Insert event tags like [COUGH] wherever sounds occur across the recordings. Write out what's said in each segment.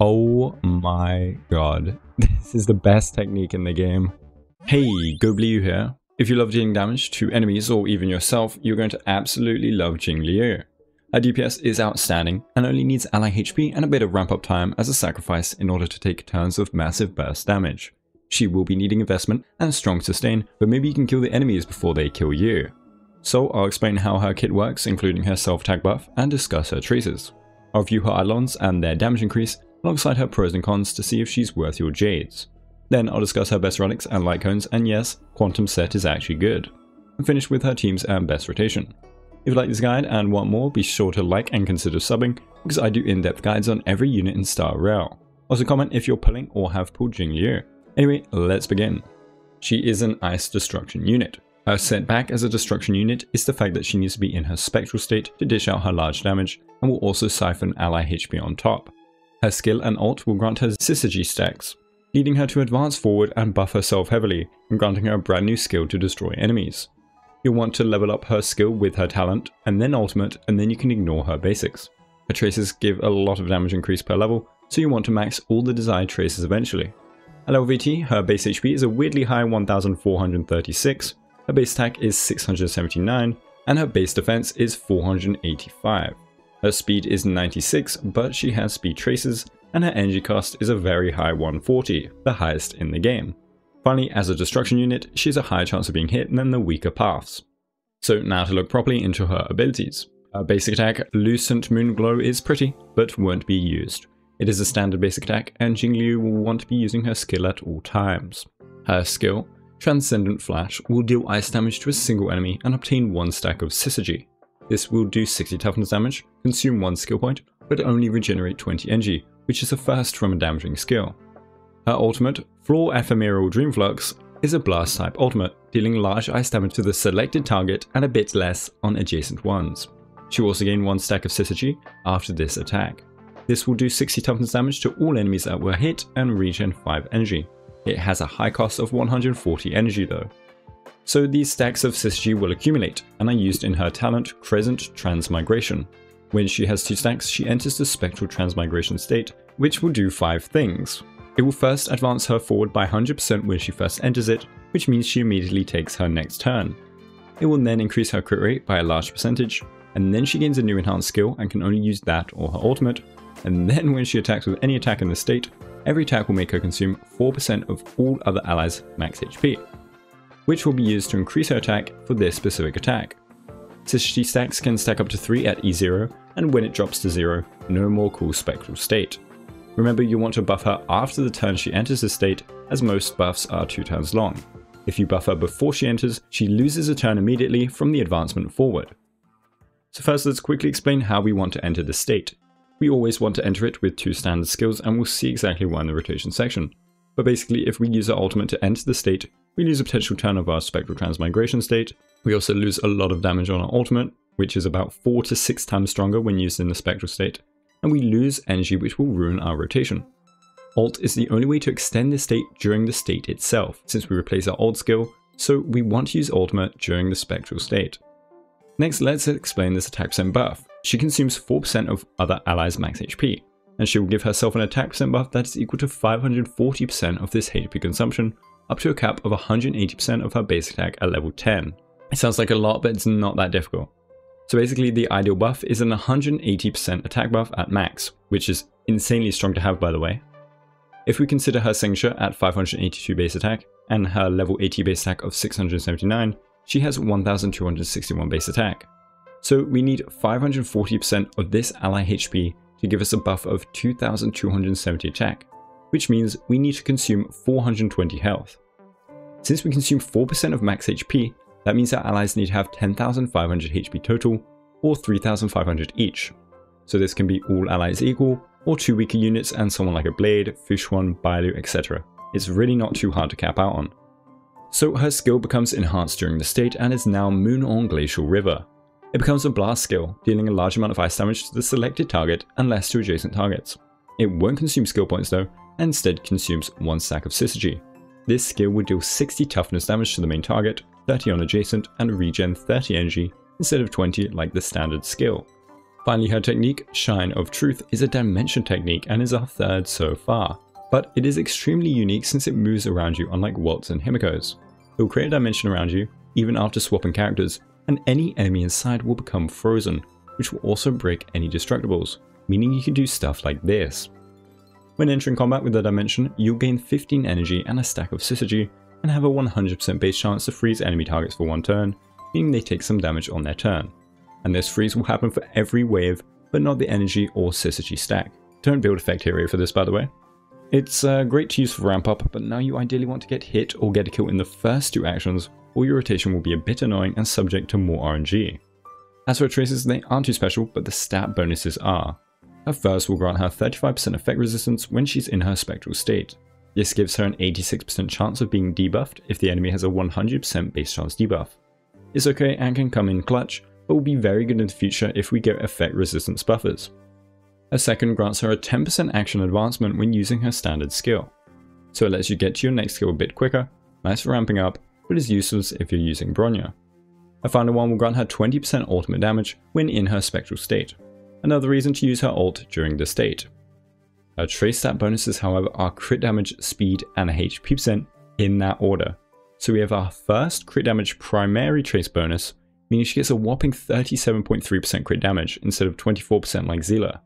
Oh my god. [LAUGHS] This is the best technique in the game. Hey, Guoba here. If you love dealing damage to enemies or even yourself, you're going to absolutely love Jingliu. Her DPS is outstanding and only needs ally HP and a bit of ramp up time as a sacrifice in order to take turns of massive burst damage. She will be needing investment and strong sustain, but maybe you can kill the enemies before they kill you. So I'll explain how her kit works, including her self-tag buff, and discuss her traces. I'll view her Eidolons and their damage increase, alongside her pros and cons to see if she's worth your jades. Then I'll discuss her best relics and light cones, and yes, Quantum Set is actually good. And finish with her teams and best rotation. If you like this guide and want more, be sure to like and consider subbing, because I do in-depth guides on every unit in Star Rail. Also comment if you're pulling or have pulled Jingliu. Anyway, let's begin. She is an ice destruction unit. Her setback as a destruction unit is the fact that she needs to be in her spectral state to dish out her large damage and will also siphon ally HP on top. Her skill and ult will grant her Syzygy stacks, leading her to advance forward and buff herself heavily and granting her a brand new skill to destroy enemies. You'll want to level up her skill with her talent and then ultimate and then you can ignore her basics. Her traces give a lot of damage increase per level, so you want to max all the desired traces eventually. At level VT, her base HP is a weirdly high 1436, her base attack is 679, and her base defense is 485. Her speed is 96, but she has speed traces, and her energy cost is a very high 140, the highest in the game. Finally, as a destruction unit, she has a higher chance of being hit than the weaker paths. So now to look properly into her abilities. Her basic attack, Lucent Moon Glow, is pretty, but won't be used. It is a standard basic attack, and Jingliu will want to be using her skill at all times. Her skill, Transcendent Flash, will deal ice damage to a single enemy and obtain one stack of Syzygy. This will do 60 toughness damage, consume one skill point, but only regenerate 20 energy, which is a first from a damaging skill. Her ultimate, Florephemeral Dreamflux, is a blast type ultimate, dealing large ice damage to the selected target and a bit less on adjacent ones. She will also gain one stack of Syzygy after this attack. This will do 60 toughness damage to all enemies that were hit and regen 5 energy. It has a high cost of 140 energy though. So these stacks of Syzygy will accumulate and are used in her talent Crescent Transmigration. When she has 2 stacks, she enters the Spectral Transmigration state, which will do 5 things. It will first advance her forward by 100% when she first enters it, which means she immediately takes her next turn. It will then increase her crit rate by a large percentage, and then she gains a new enhanced skill and can only use that or her ultimate, and then when she attacks with any attack in the state, every attack will make her consume 4% of all other allies' max HP, which will be used to increase her attack for this specific attack. Syzygy stacks can stack up to 3 at E0, and when it drops to 0, no more cool spectral state. Remember you want to buff her after the turn she enters the state, as most buffs are 2 turns long. If you buff her before she enters, she loses a turn immediately from the advancement forward. So first let's quickly explain how we want to enter the state. We always want to enter it with two standard skills and we'll see exactly why in the rotation section. But basically, if we use our ultimate to enter the state, we lose a potential turn of our Spectral Transmigration state. We also lose a lot of damage on our ultimate, which is about 4 to 6 times stronger when used in the Spectral state. And we lose energy which will ruin our rotation. Ult is the only way to extend the state during the state itself, since we replace our ult skill, so we want to use ultimate during the spectral state. Next, let's explain this attack percent buff. She consumes 4% of other allies' max HP, and she will give herself an attack percent buff that is equal to 540% of this HP consumption, up to a cap of 180% of her base attack at level 10. It sounds like a lot, but it's not that difficult. So basically the ideal buff is an 180% attack buff at max, which is insanely strong to have by the way. If we consider her signature at 582 base attack, and her level 80 base attack of 679, she has 1261 base attack. So we need 540% of this ally HP to give us a buff of 2270 attack, which means we need to consume 420 health. Since we consume 4% of max HP, that means our allies need to have 10,500 HP total, or 3,500 each. So this can be all allies equal, or two weaker units and someone like a Blade, Fu Xuan, Bailu, etc. It's really not too hard to cap out on. So her skill becomes enhanced during the state and is now Moon on Glacial River, it becomes a blast skill, dealing a large amount of ice damage to the selected target and less to adjacent targets. It won't consume skill points though, and instead consumes one stack of Syzygy. This skill will deal 60 toughness damage to the main target, 30 on adjacent, and regen 30 energy instead of 20 like the standard skill. Finally, her technique, Shine of Truth, is a dimension technique and is our third so far. But it is extremely unique since it moves around you unlike Waltz and Himeko's. It will create a dimension around you, even after swapping characters, and any enemy inside will become frozen, which will also break any destructibles, meaning you can do stuff like this. When entering combat with the dimension, you'll gain 15 energy and a stack of Syzygy, and have a 100% base chance to freeze enemy targets for one turn, meaning they take some damage on their turn. And this freeze will happen for every wave, but not the energy or Syzygy stack. Don't build effect hero for this by the way. It's uh, great to use for ramp up, but now you ideally want to get hit or get a kill in the first two actions, or your rotation will be a bit annoying and subject to more RNG. As for traces, they aren't too special, but the stat bonuses are. Her first will grant her 35% effect resistance when she's in her spectral state. This gives her an 86% chance of being debuffed if the enemy has a 100% base chance debuff. It's okay and can come in clutch, but will be very good in the future if we get effect resistance buffers. A second grants her a 10% action advancement when using her standard skill. So it lets you get to your next skill a bit quicker, nice for ramping up, but is useless if you're using Bronya. A final one will grant her 20% ultimate damage when in her spectral state. Another reason to use her ult during this state. Her trace stat bonuses however are crit damage, speed and HP percent in that order. So we have our first crit damage primary trace bonus, meaning she gets a whopping 37.3% crit damage instead of 24% like Zila.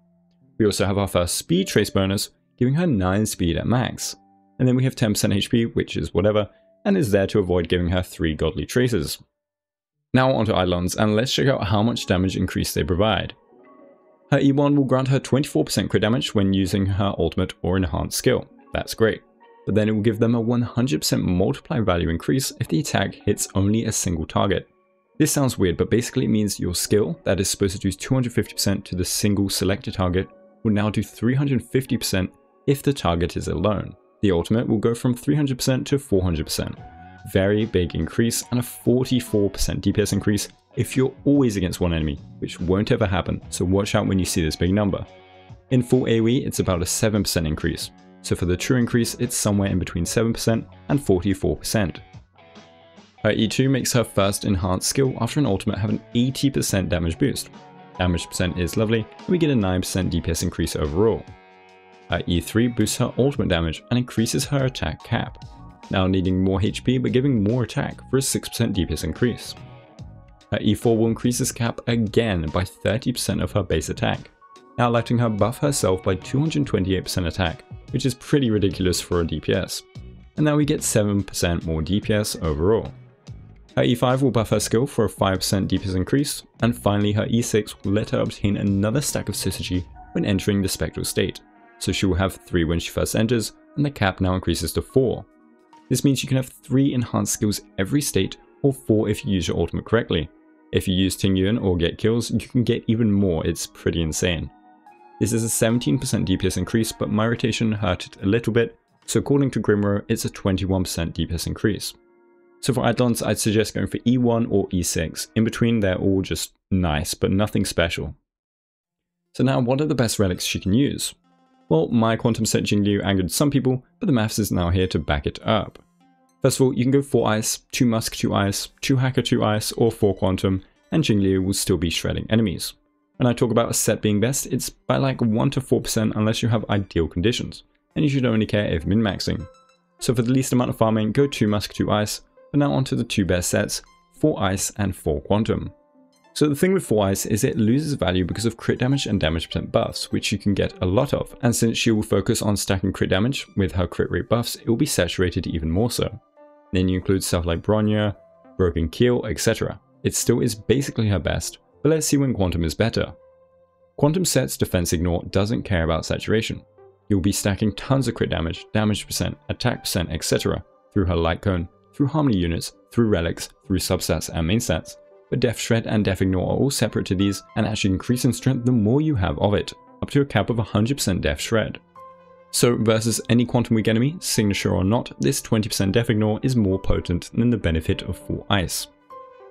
We also have our first speed trace bonus, giving her 9 speed at max. And then we have 10% HP, which is whatever, and is there to avoid giving her 3 godly traces. Now onto Eidolons, and let's check out how much damage increase they provide. Her E1 will grant her 24% crit damage when using her ultimate or enhanced skill. That's great. But then it will give them a 100% multiply value increase if the attack hits only a single target. This sounds weird, but basically it means your skill, that is supposed to do 250% to the single selected target, will now do 350% if the target is alone. The ultimate will go from 300% to 400%. Very big increase and a 44% DPS increase if you're always against one enemy, which won't ever happen, so watch out when you see this big number. In full AoE, it's about a 7% increase, so for the true increase, it's somewhere in between 7% and 44%. Her E2 makes her first enhanced skill after an ultimate have an 80% damage boost. Damage percent is lovely, and we get a 9% DPS increase overall. Her E3 boosts her ultimate damage and increases her attack cap, now needing more HP but giving more attack for a 6% DPS increase. Her E4 will increase this cap again by 30% of her base attack, now letting her buff herself by 228% attack, which is pretty ridiculous for a DPS. And now we get 7% more DPS overall. Her E5 will buff her skill for a 5% DPS increase, and finally her E6 will let her obtain another stack of Syzygy when entering the spectral state, so she will have 3 when she first enters, and the cap now increases to 4. This means you can have 3 enhanced skills every state, or 4 if you use your ultimate correctly, if you use Tingyun or get kills, you can get even more, it's pretty insane. This is a 17% DPS increase, but my rotation hurt it a little bit, so according to Grimro, it's a 21% DPS increase. So for Eidolons, I'd suggest going for E1 or E6. In between, they're all just nice, but nothing special. So now, what are the best relics she can use? Well, my Quantum Set Jingliu angered some people, but the maths is now here to back it up. First of all, you can go 4 Ice, 2 Musk 2 Ice, 2 Hacker 2 Ice, or 4 Quantum, and Jingliu will still be shredding enemies. When I talk about a set being best, it's by like 1 to 4% unless you have ideal conditions, and you should only care if min-maxing. So for the least amount of farming, go 2 Musk 2 Ice, but now onto the two best sets, 4 Ice and 4 Quantum. So the thing with 4 Ice is it loses value because of crit damage and damage percent buffs, which you can get a lot of, and since she will focus on stacking crit damage with her crit rate buffs, it will be saturated even more so. Then you include stuff like Bronya, Broken Keel, etc. It still is basically her best, but let's see when Quantum is better. Quantum Set's Defense Ignore doesn't care about saturation. You'll be stacking tons of crit damage, damage percent, attack percent, etc. through her Light Cone, through Harmony units, through relics, through substats and main stats. But Def Shred and Def Ignore are all separate to these and actually increase in strength the more you have of it, up to a cap of 100% Def Shred. So versus any quantum weak enemy, signature or not, this 20% def ignore is more potent than the benefit of full ice.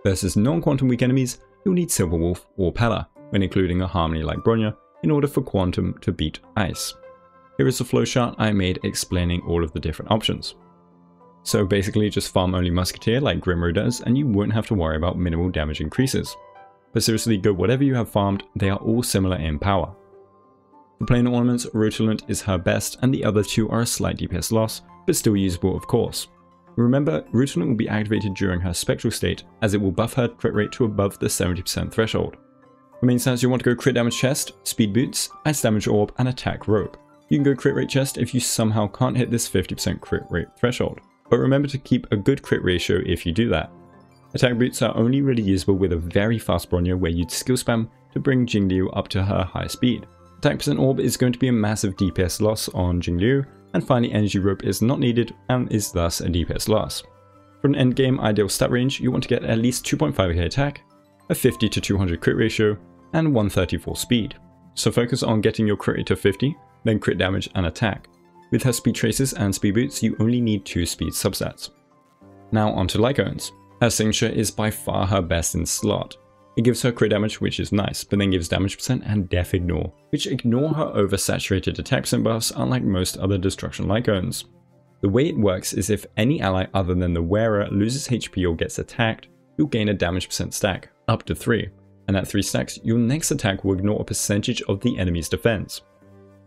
Versus non-quantum weak enemies, you'll need Silverwolf or Pela, when including a harmony like Bronya, in order for quantum to beat ice. Here is a flowchart I made explaining all of the different options. So basically just farm only Musketeer like Grimro does and you won't have to worry about minimal damage increases. but seriously go whatever you have farmed, they are all similar in power. For planar ornaments, Rutilant is her best and the other two are a slight DPS loss, but still usable of course. Remember, Rutilant will be activated during her spectral state, as it will buff her crit rate to above the 70% threshold. For main stats you want to go crit damage chest, speed boots, ice damage orb, and attack rope. You can go crit rate chest if you somehow can't hit this 50% crit rate threshold, but remember to keep a good crit ratio if you do that. Attack boots are only really usable with a very fast Bronya where you'd skill spam to bring Jingliu up to her high speed. Attack percent orb is going to be a massive DPS loss on Jingliu, and finally energy rope is not needed and is thus a DPS loss. For an endgame ideal stat range, you want to get at least 2.5k attack, a 50 to 200 crit ratio, and 134 speed. So focus on getting your crit to 50, then crit damage and attack. With her speed traces and speed boots, you only need two speed substats. Now onto Light Cones. Her signature is by far her best in slot. It gives her crit damage, which is nice, but then gives damage percent and def ignore, which ignore her oversaturated attack percent buffs unlike most other destruction Light Cones. The way it works is if any ally other than the wearer loses HP or gets attacked, you'll gain a damage percent stack, up to 3, and at 3 stacks, your next attack will ignore a percentage of the enemy's defense.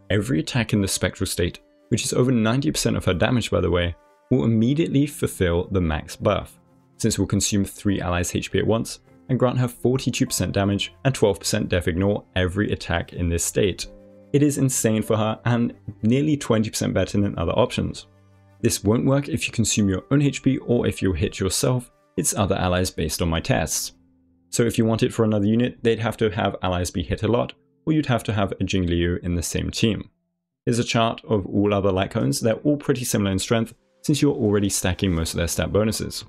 Every attack in the spectral state, which is over 90% of her damage by the way, will immediately fulfill the max buff, since it will consume 3 allies' HP at once, and grant her 42% damage and 12% def ignore every attack in this state. It is insane for her and nearly 20% better than other options. This won't work if you consume your own HP or if you hit yourself, it's other allies based on my tests. So if you want it for another unit, they'd have to have allies be hit a lot, or you'd have to have a Jingliu in the same team. Here's a chart of all other Light Cones, they're all pretty similar in strength, since you're already stacking most of their stat bonuses.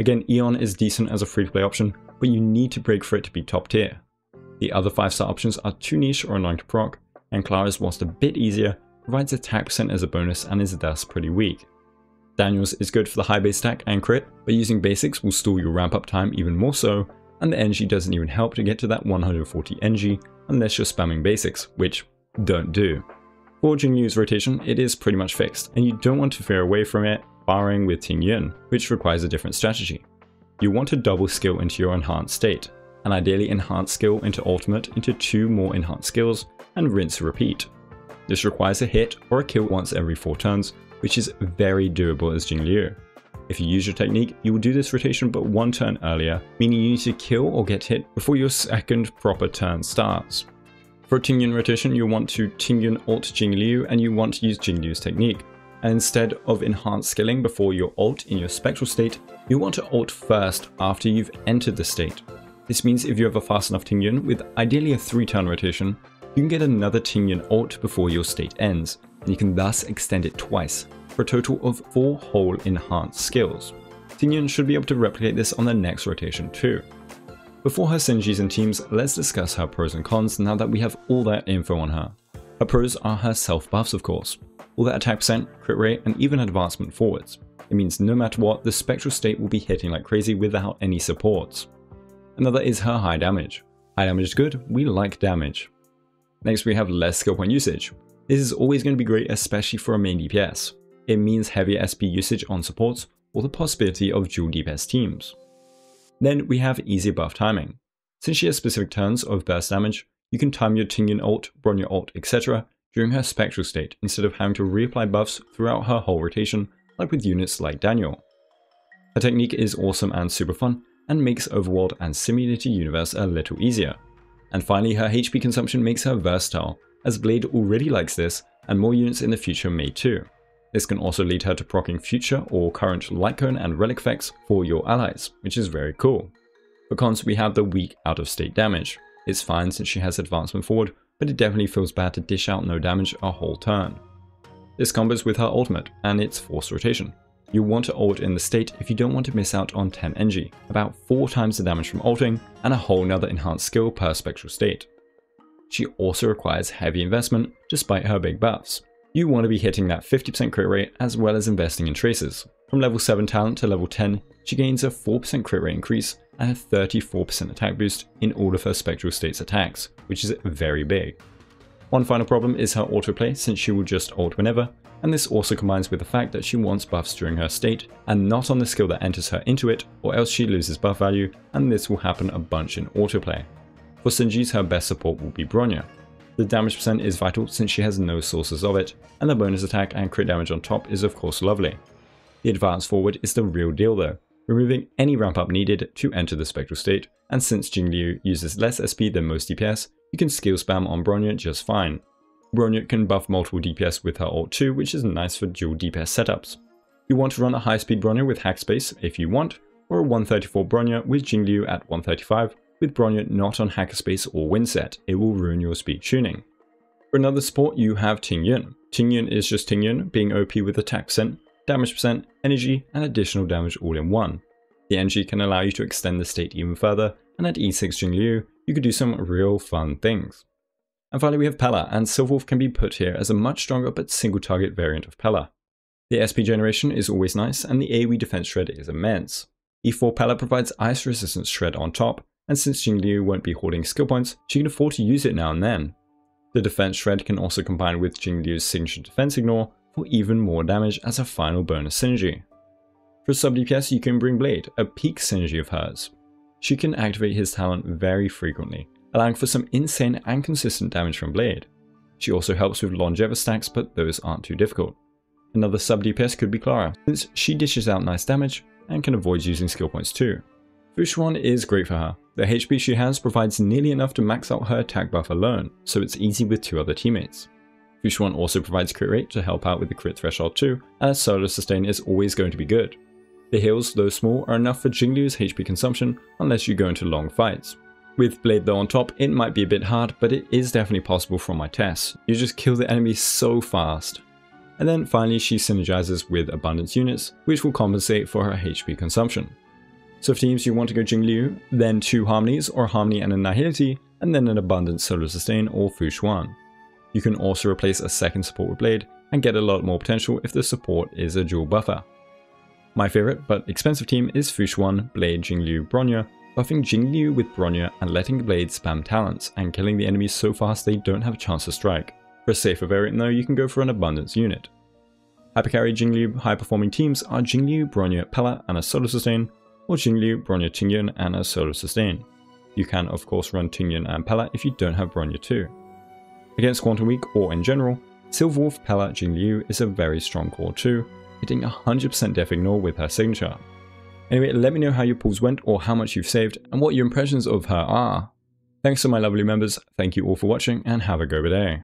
Again, Aeon is decent as a free-to-play option, but you need to break for it to be top tier. The other 5-star options are too niche or annoying to proc, and Clara's whilst a bit easier, provides attack percent as a bonus and is thus pretty weak. Daniel's is good for the high base stack and crit, but using basics will stall your ramp up time even more so, and the energy doesn't even help to get to that 140 energy unless you're spamming basics, which don't do. For Jingliu's rotation, it is pretty much fixed, and you don't want to veer away from it, barring with Ting Yun, which requires a different strategy. You want to double skill into your enhanced state, and ideally enhance skill into ultimate into two more enhanced skills, and rinse repeat. This requires a hit or a kill once every 4 turns, which is very doable as Jingliu. If you use your technique, you will do this rotation but one turn earlier, meaning you need to kill or get hit before your second proper turn starts. For a Tingyun rotation, you want to Tingyun ult Jingliu and you want to use Jingliu's technique. And instead of enhanced skilling before your ult in your spectral state, you want to ult first after you've entered the state. This means if you have a fast enough Tingyun with ideally a 3 turn rotation, you can get another Tingyun ult before your state ends, and you can thus extend it twice, for a total of 4 whole enhanced skills. Tingyun should be able to replicate this on the next rotation too. Before her synergies and teams, let's discuss her pros and cons now that we have all that info on her. Her pros are her self buffs of course, all that attack percent, crit rate, and even advancement forwards. It means no matter what, the spectral state will be hitting like crazy without any supports. Another is her high damage. High damage is good, we like damage. Next we have less skill point usage. This is always going to be great especially for a main DPS it means heavier SP usage on supports or the possibility of dual DPS teams. Then we have easy buff timing. Since she has specific turns of burst damage, you can time your Tingyun ult, Bronya ult, etc. during her spectral state instead of having to reapply buffs throughout her whole rotation like with units like Daniel. Her technique is awesome and super fun, and makes Overworld and Simulated Universe a little easier. And finally, her HP consumption makes her versatile, as Blade already likes this, and more units in the future may too. This can also lead her to proccing future or current Light Cone and Relic effects for your allies, which is very cool. For cons, we have the weak out of state damage. It's fine since she has advancement forward, but it definitely feels bad to dish out no damage a whole turn. This combos with her ultimate and its forced rotation. You'll want to ult in the state if you don't want to miss out on 10 NG, about 4 times the damage from ulting, and a whole nother enhanced skill per spectral state. She also requires heavy investment despite her big buffs. You want to be hitting that 50% crit rate as well as investing in traces. From level 7 talent to level 10, she gains a 4% crit rate increase and a 34% attack boost in all of her spectral states attacks, which is very big. One final problem is her autoplay since she will just ult whenever, and this also combines with the fact that she wants buffs during her state and not on the skill that enters her into it or else she loses buff value and this will happen a bunch in autoplay. For Singis her best support will be Bronya. The damage percent is vital since she has no sources of it, and the bonus attack and crit damage on top is of course lovely. The advance forward is the real deal though, removing any ramp up needed to enter the spectral state, and since Jingliu uses less SP than most DPS, you can skill spam on Bronya just fine. Bronya can buff multiple DPS with her ult too, which is nice for dual DPS setups. You want to run a high speed Bronya with hack space if you want, or a 134 Bronya with Jingliu at 135 with Bronya not on hacker space or win set, it will ruin your speed tuning. For another support you have Ting Yun. Ting Yun is just Ting Yun being OP with attack percent, damage percent, energy and additional damage all in one. The energy can allow you to extend the state even further and at E6 Jingliu you can do some real fun things. And finally we have Pela, and Silverwolf can be put here as a much stronger but single target variant of Pela. The SP generation is always nice, and the AoE defense shred is immense. E4 Pela provides ice resistance shred on top, and since Jingliu won't be hoarding skill points, she can afford to use it now and then. The defense shred can also combine with Jingliu's signature defense ignore for even more damage as a final bonus synergy. For sub DPS you can bring Blade, a peak synergy of hers. She can activate his talent very frequently, allowing for some insane and consistent damage from Blade. She also helps with longevity stacks, but those aren't too difficult. Another sub DPS could be Clara, since she dishes out nice damage and can avoid using skill points too. Fu Xuan is great for her. The HP she has provides nearly enough to max out her attack buff alone, so it's easy with two other teammates. Fu Xuan also provides crit rate to help out with the crit threshold too, and solo sustain is always going to be good. The heals, though small, are enough for Jingliu's HP consumption unless you go into long fights. With Blade though on top, it might be a bit hard, but it is definitely possible from my tests. You just kill the enemy so fast. And then finally she synergizes with Abundance units, which will compensate for her HP consumption. So for teams you want to go Jingliu, then two Harmonies or Harmony and Annihility, and then an Abundance Solo Sustain or Fu Xuan. You can also replace a second support with Blade and get a lot more potential if the support is a dual buffer. My favorite but expensive team is Fu Xuan, Blade, Jingliu, Bronya, buffing Jingliu with Bronya and letting Blade spam talents and killing the enemies so fast they don't have a chance to strike. For a safer variant though, you can go for an Abundance unit. Hypercarry Jingliu high performing teams are Jingliu, Bronya, Pela and a solo sustain, or Jingliu, Bronya, Ting Yun and a solo sustain. You can of course run Ting Yun and Pela if you don't have Bronya too. Against Quantum Weak or in general, Silverwolf Pela Jingliu is a very strong core too, hitting 100% def ignore with her signature. Anyway, let me know how your pulls went or how much you've saved and what your impressions of her are. Thanks to my lovely members, thank you all for watching and have a good day.